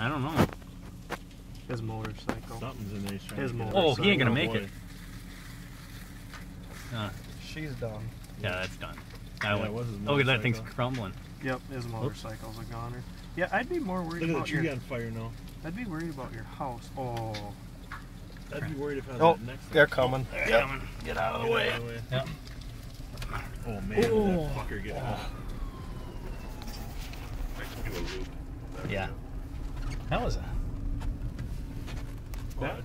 I don't know. His motorcycle. Something's in there. His motorcycle. Oh, he ain't gonna Oh, make boy. it. Uh, She's done. yeah, that's done. That it was his oh, that thing's crumbling. Yep, his motorcycle's a goner. Yeah, I'd be more worried Look at the about tree your. on fire now. I'd be worried about your house. Oh, I'd be worried if I was Oh, next to they're him. coming. They're coming. Get out of the Get way. out of the way. Yep. Oh man, did Oh. that fucker get hot. Do a loop. Yeah. That was a That